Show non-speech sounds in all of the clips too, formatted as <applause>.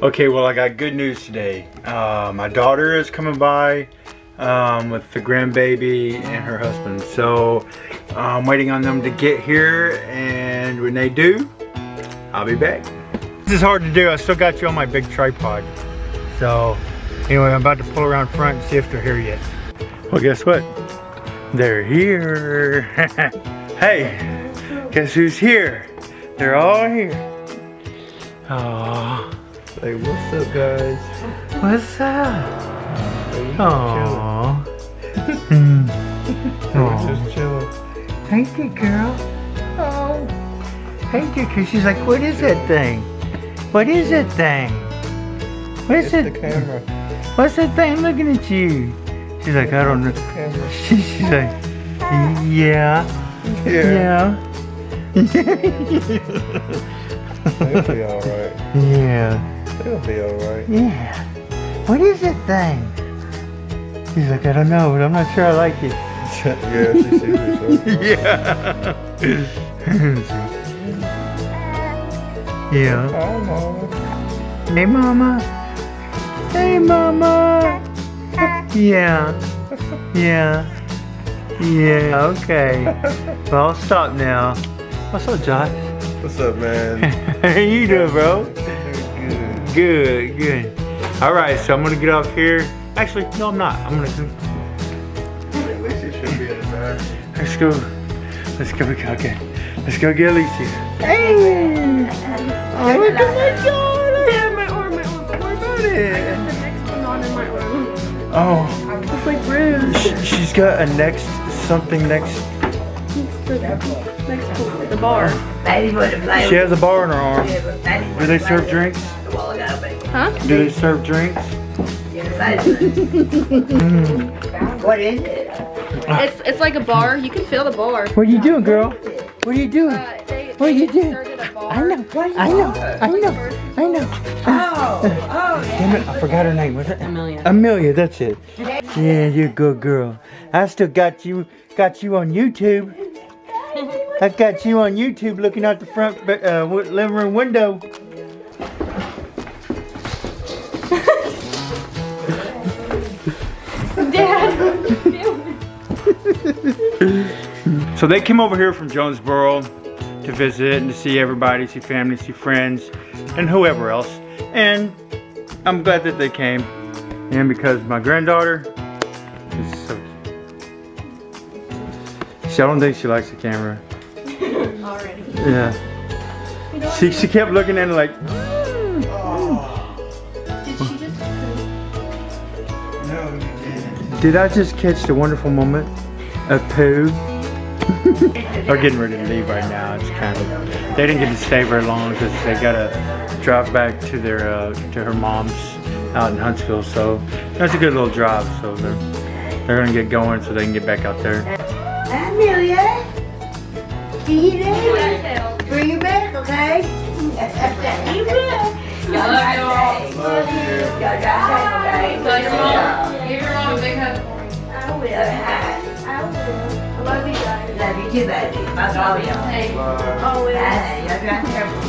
Okay, well I got good news today. Uh, my daughter is coming by um, with the grandbaby and her husband. So I'm waiting on them to get here and when they do, I'll be back. This is hard to do. I still got you on my big tripod. So anyway, I'm about to pull around front and see if they're here yet. Well, guess what? They're here. <laughs> hey, guess who's here? They're all here. Aww. Hey, what's up, guys? What's up? Aww. chilling. <laughs> Just chilling. Thank you, girl. Oh. Thank you, cause she's like, what is that thing? What is that thing? What is It's it? the camera. What's that thing looking at you? She's like, I don't know. She, <laughs> she's like, yeah, yeah, It'll <laughs> be alright. yeah, It'll be alright. yeah. What is that thing? He's like, I don't know, but I'm not sure I like it. <laughs> yeah, she sees herself. <laughs> yeah. <laughs> yeah. Hi, Mama. Hey, mama. Hey, mama. Yeah. Yeah. Yeah, okay. Well, I'll stop now. What's up, Josh? What's up, man? How you doing, bro? Good. Good. All right, so I'm gonna get off here. Actually, no, I'm not. I'm gonna. At least you should be in the. Let's go. Let's go. Okay. Let's go get Alicia. Hey! Oh, look at my daughter! Yeah, my arm, my arm. What about it? The Nexplanon in my arm. Oh, It's like bruised. sh- she's got a next something next. Next to the bar. She has a bar in her arm. Do they serve drinks? Huh? Do they serve drinks? yes i do What is it? It's it's like a bar. You can feel the bar. What are you doing, girl? What are you doing? Uh, they, What are you doing? inserted a bar. I know, I know, I know, I know. Oh, oh, Damn it, I forgot her name. Was it? Amelia. Amelia, that's it. Yeah, you're a good girl. I still got you, got you on YouTube. <laughs> I got you on YouTube looking out the front uh, living room window. So they came over here from Jonesboro to visit and to see everybody, see family, see friends, and whoever else. And I'm glad that they came. And because my granddaughter is so cute. She, I don't think she likes the camera. <laughs> Already. Yeah. She, she kept looking at it like, <gasps> Did she just? <gasps> No, you didn't. did I just catch the wonderful moment of poo? They're getting ready to leave right now. It's kind of, they didn't get to stay very long because they gotta drive back to their, uh, to her mom's out in Huntsville. So that's a good little drive. So they're, they're gonna get going so they can get back out there. Amelia. See you later. Bring it back, okay? you will. Y'all drive. Love you. Y'all drive safe, okay? Your mom. Give your mom a big hug. I will. I will. I love you guys. Love you too, baby. I love you. Hey. Bye. Always. Hey, y'all drive careful.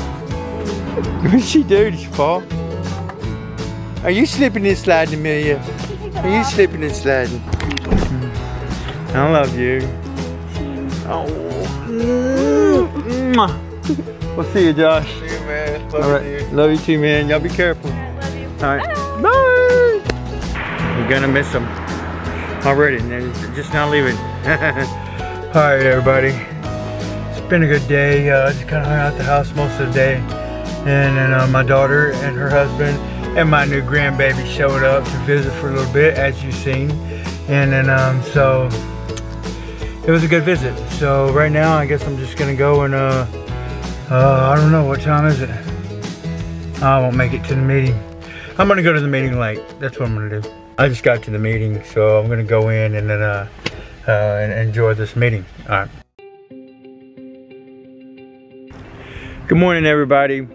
What did she do? Did she fall? Are you slipping and sliding, Amelia? Are you slipping and sliding? I love you. Oh. Mwah. We'll see you, Josh. See you, man. Love All right. you. Love you too, man. Y'all be careful. Love you. All right. Bye. We're gonna miss them already. and They're just now leaving. <laughs> All right, everybody. It's been a good day. Uh, just kind of hung out the house most of the day, and then uh, my daughter and her husband and my new grandbaby showed up to visit for a little bit, as you've seen, and then um, so it was a good visit. So right now, I guess I'm just gonna go and uh, uh, I don't know what time is it. I won't make it to the meeting. I'm gonna go to the meeting late. That's what I'm gonna do. I just got to the meeting, so I'm gonna go in and then uh, and enjoy this meeting. All right. Good morning, everybody.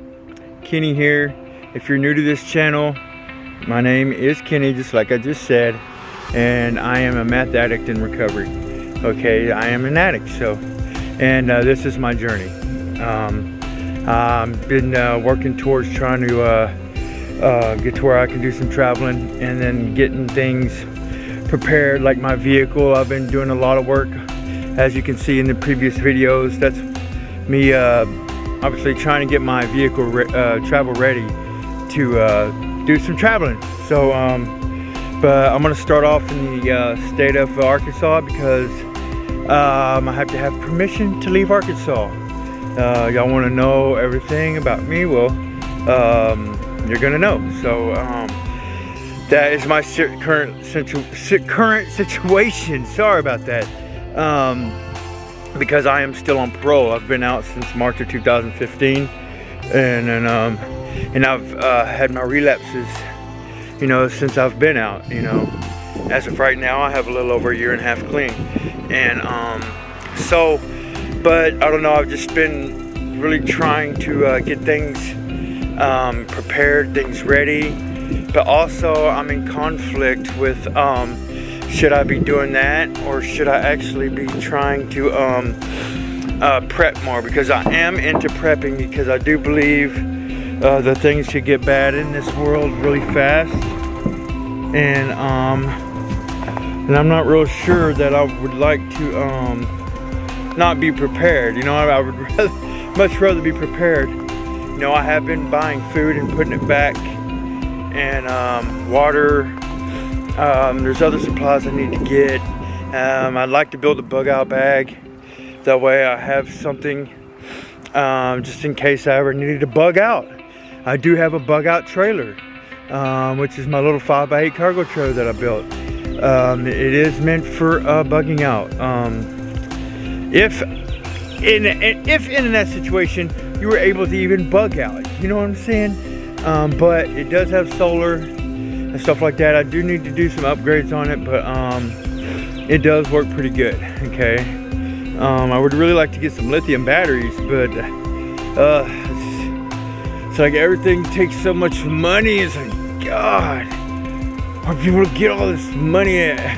Kenny here. If you're new to this channel, my name is Kenny, just like I just said, and I am a meth addict in recovery. Okay, I am an addict, so, and uh, this is my journey. Um, I've been uh, working towards trying to uh, uh, get to where I can do some traveling and then getting things prepared like my vehicle. I've been doing a lot of work as you can see in the previous videos. That's me uh, obviously trying to get my vehicle re uh, travel ready to uh, do some traveling. So, um, but I'm gonna start off in the uh, state of Arkansas because um, I have to have permission to leave Arkansas. Uh, y'all wanna know everything about me? Well, um, you're gonna know. So, um, that is my current situ current situation. <laughs> Sorry about that. Um, because I am still on parole. I've been out since March of 2015, and and um, and I've uh, had my relapses, you know, since I've been out. You know, as of right now, I have a little over a year and a half clean, and um, so, but I don't know. I've just been really trying to uh, get things um, prepared, things ready, but also I'm in conflict with. Um, should I be doing that or should I actually be trying to um, uh, prep more? Because I am into prepping because I do believe uh, that things could get bad in this world really fast. And um, and I'm not real sure that I would like to um, not be prepared. You know I, <laughs> I would rather, much rather be prepared. You know I have been buying food and putting it back and um, water um, there's other supplies I need to get. Um, I'd like to build a bug out bag. That way I have something um, just in case I ever needed to bug out. I do have a bug out trailer, um, which is my little 5x8 cargo trailer that I built. It is meant for uh, bugging out. If in if in that situation you were able to even bug out, you know what I'm saying? But it does have solar and stuff like that. I do need to do some upgrades on it, but um, it does work pretty good, okay? Um, I would really like to get some lithium batteries, but uh, it's, it's like everything takes so much money. It's like, God, where people get all this money at?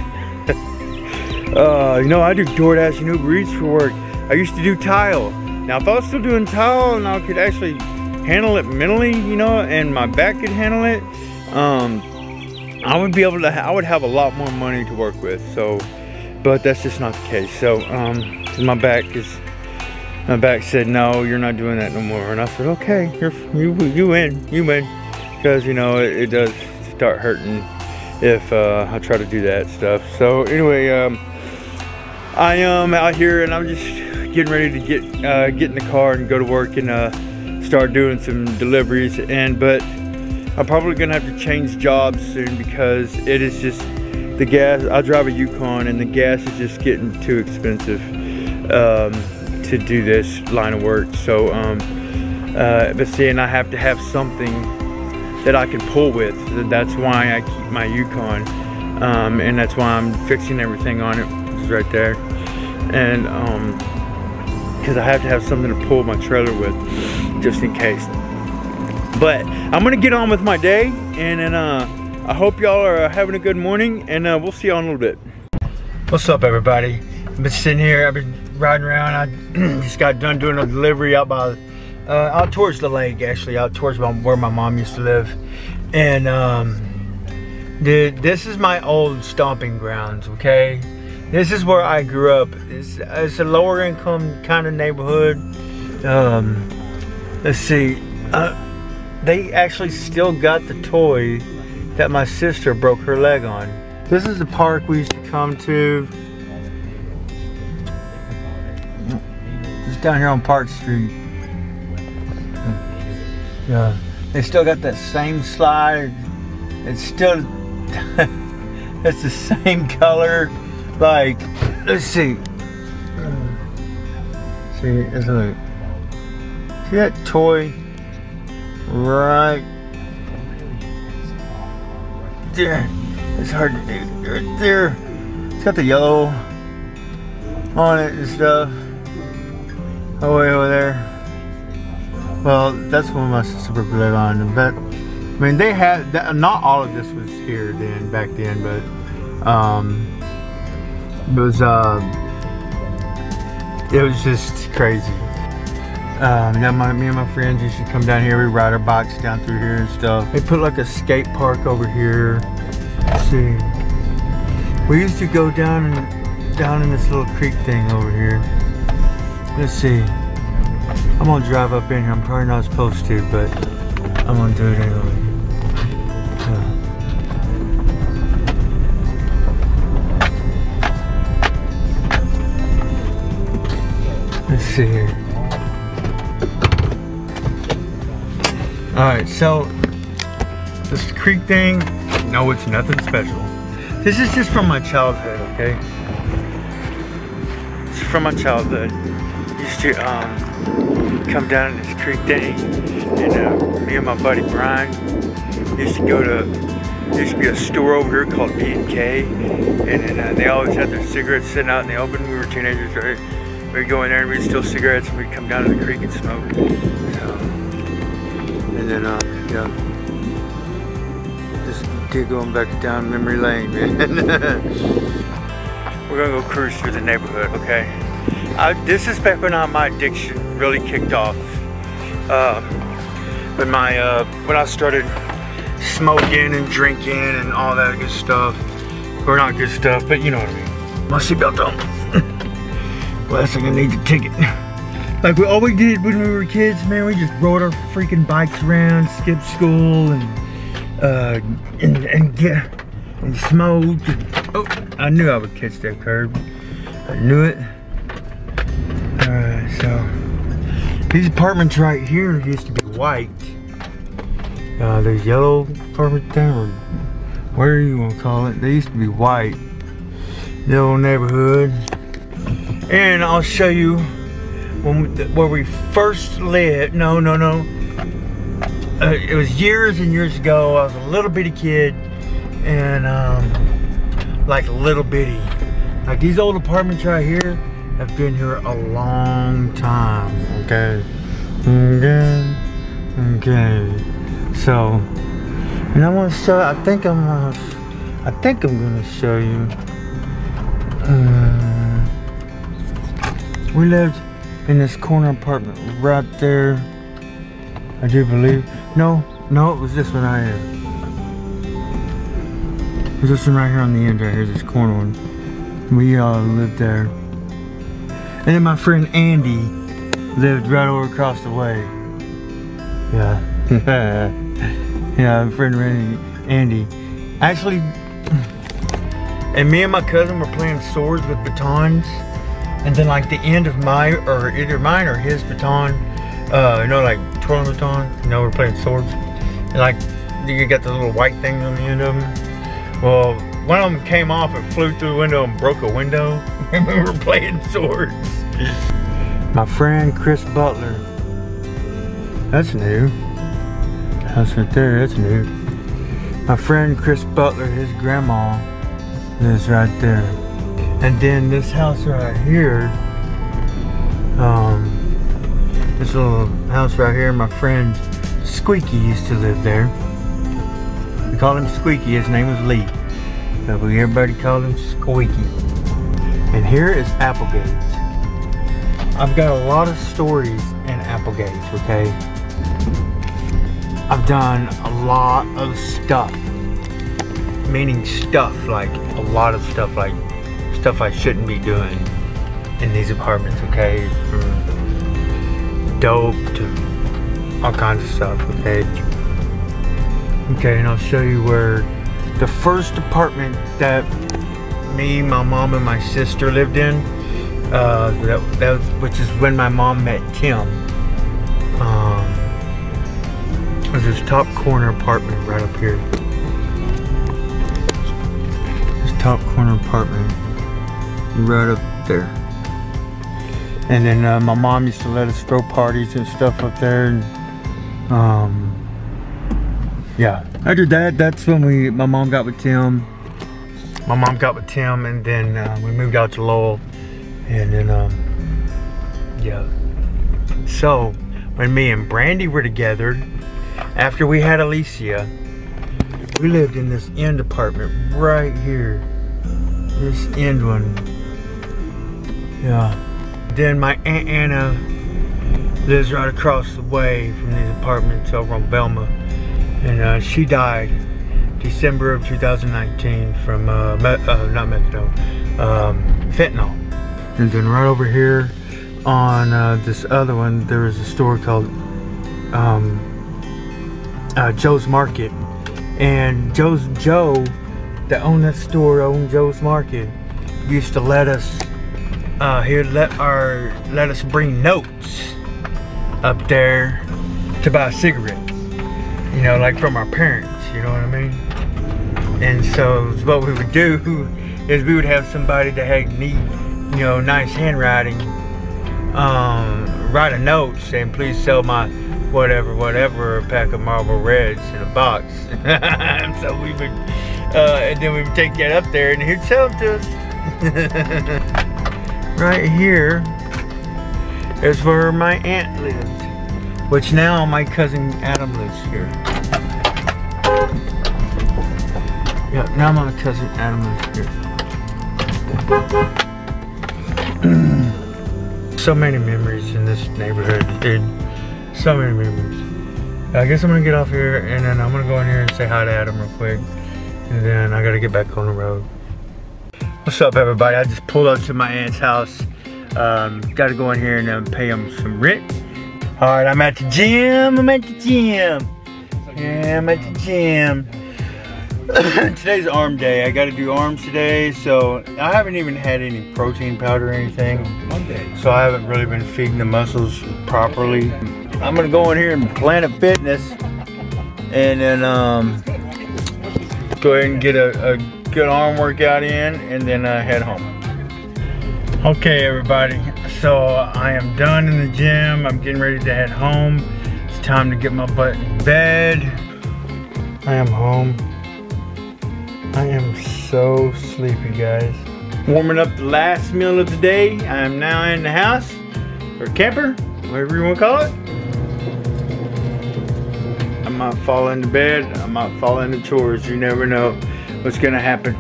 <laughs> uh, you know, I do DoorDash and Uber Eats for work. I used to do tile. Now, if I was still doing tile and I could actually handle it mentally, you know, and my back could handle it, um, I would be able to, I would have a lot more money to work with. So, but that's just not the case. So, um, my back is, my back said, no, you're not doing that no more. And I said, okay, you're, you, you win, you win. Because, you know, it, it, does start hurting if uh, I try to do that stuff. So anyway, um, I am out here and I'm just getting ready to get, uh, get in the car and go to work and uh, start doing some deliveries. And, but I'm probably gonna have to change jobs soon because it is just the gas. I drive a Yukon and the gas is just getting too expensive um, to do this line of work. So, um, uh, but seeing I have to have something that I can pull with. That's why I keep my Yukon, um, and that's why I'm fixing everything on it. It's right there, and because I have to have something to pull my trailer with, just in case. But I'm gonna get on with my day and then uh, I hope y'all are having a good morning and uh, we'll see y'all in a little bit. What's up everybody? I've been sitting here, I've been riding around. I <clears throat> just got done doing a delivery out by, uh, out towards the lake actually, out towards where my mom used to live. And um, the, this is my old stomping grounds, okay? This is where I grew up. It's, it's a lower income kind of neighborhood. Um, let's see. Uh, they actually still got the toy that my sister broke her leg on. This is the park we used to come to. It's down here on Park Street. Yeah. They still got that same slide. It's still, <laughs> it's the same color. Like, let's see. See, it's like, see that toy? right there. It's hard to do. Right there. It's got the yellow on it and stuff. Oh, way over there. Well, that's when my super leg on. But I mean, they had not all of this was here then back then, but um, it was uh, it was just crazy. Um, yeah, my, me and my friends used to come down here. We ride our bikes down through here and stuff. They put like a skate park over here. Let's see. We used to go down and down in this little creek thing over here. Let's see. I'm gonna drive up in here. I'm probably not supposed to, but I'm gonna do it anyway. Let's see here. Alright, so this creek thing, no, it's nothing special. This is just from my childhood, okay? It's from my childhood. Used to um, come down in this creek thing, and uh, me and my buddy Brian used to go to. There used to be a store over here called B and and uh, they always had their cigarettes sitting out in the open. We were teenagers, right? We'd go in there and we'd steal cigarettes, and we'd come down to the creek and smoke. So, and then, uh, yeah, just keep going back down memory lane, <laughs> man. We're gonna go cruise through the neighborhood, okay? I, this is back when uh, my addiction really kicked off. Uh, when my uh, when I started smoking and drinking and all that good stuff, or not good stuff, but you know what I mean. My seatbelt on. Last thing I need the ticket. Like we all we did when we were kids, man, we just rode our freaking bikes around, skipped school, and uh, and and and smoked. Oh, I knew I would catch that curb. I knew it. Alright, so these apartments right here used to be white. Uh, there's yellow apartments there, whatever you want to call it. They used to be white. Yellow neighborhood. And I'll show you when we, where we first lived. No, no, no. Uh, it was years and years ago. I was a little bitty kid, and um, like little bitty. Like these old apartments right here have been here a long time. Okay, okay, okay. So, and I want to show. I think I'm. Uh, I think I'm gonna show you. Uh, we lived in this corner apartment right there. I do believe. No, no, it was this one right here. It was this one right here on the end right here, this corner one. We uh, lived there. And then my friend Andy lived right over across the way. Yeah. <laughs> yeah, my friend Randy, Andy. Actually, and me and my cousin were playing swords with batons and then like the end of my or either mine or his baton uh you know like twirling baton you know we're playing swords. And like you get the little white things on the end of them well one of them came off and flew through the window and broke a window. <laughs> And we were playing swords. My friend chris butler. That's new. That's right there that's new. My friend chris butler his grandma lives right there and then this house right here, um, this little house right here, my friend Squeaky used to live there. We called him Squeaky, his name was Lee. But we everybody called him Squeaky. And here is Applegate. I've got a lot of stories in Applegate, okay? I've done a lot of stuff. Meaning stuff, like a lot of stuff, like stuff I shouldn't be doing in these apartments, okay? From dope to all kinds of stuff, okay? Okay, and I'll show you where the first apartment that me, my mom, and my sister lived in, uh, that, that which is when my mom met Tim. Um, it was this top corner apartment right up here. This top corner apartment right up there. And then uh, my mom used to let us throw parties and stuff up there. And, um, yeah. After that, that's when we, my mom got with Tim. My mom got with Tim, and then uh, we moved out to Lowell. And then, um, yeah. So, when me and Brandy were together, after we had Alicia, we lived in this end apartment right here. This end one. Yeah. Then my Aunt Anna lives right across the way from these apartments over on Belma. And uh, she died December of 2019 from, uh, me- uh, not methadone, um, fentanyl. And then right over here on uh, this other one, there is a store called um, uh, Joe's Market. And Joe's Joe, that owned that store, owned Joe's Market, used to let us uh, he would let our let us bring notes up there to buy cigarettes. You know, like from our parents. You know what I mean? And so what we would do <laughs> is we would have somebody that had neat, you know, nice handwriting, um, write a note saying, "Please sell my whatever, whatever, a pack of Marlboro Reds in a box." <laughs> so we would, uh, and then we would take that up there, and he'd sell them to us. <laughs> right here is where my aunt lived, which now my cousin Adam lives here. Yeah, now my cousin Adam lives here. <clears throat> so many memories in this neighborhood, dude. So many memories. I guess I'm gonna get off here and then I'm gonna go in here and say hi to Adam real quick. And then I gotta get back on the road. What's up, everybody? I just pulled up to my aunt's house. Um, Got to go in here and um, pay them some rent. All right, I'm at the gym. I'm at the gym. Yeah, I'm at the gym. <coughs> Today's arm day. I got to do arms today, so I haven't even had any protein powder or anything. So I haven't really been feeding the muscles properly. I'm gonna go in here and Planet Fitness, and then um, go ahead and get a, a good arm workout in and then uh, head home. Okay everybody, so I am done in the gym. I'm getting ready to head home. It's time to get my butt in bed. I am home. I am so sleepy guys. Warming up the last meal of the day. I am now in the house, or camper, whatever you want to call it. I might fall into bed, I might fall into chores, you never know what's gonna happen.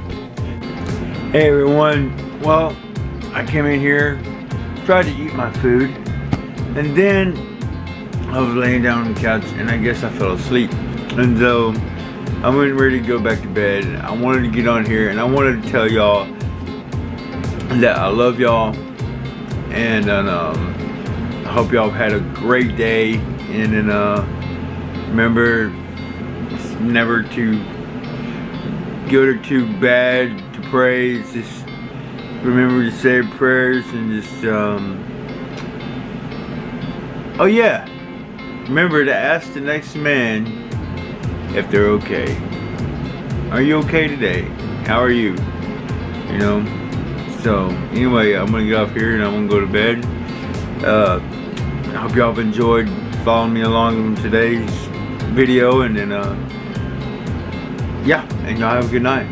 Hey everyone, well, I came in here, tried to eat my food, and then I was laying down on the couch and I guess I fell asleep. And so I went ready to go back to bed. I wanted to get on here and I wanted to tell y'all that I love y'all and um, I hope y'all had a great day and then uh, remember never to good or too bad to pray. Just remember to say prayers and just um oh yeah remember to ask the next man if they're okay. Are you okay today? How are you? You know? So anyway i'm gonna get off here and i'm gonna go to bed. Uh i hope y'all have enjoyed following me along today's video and then uh yeah and y'all have a good night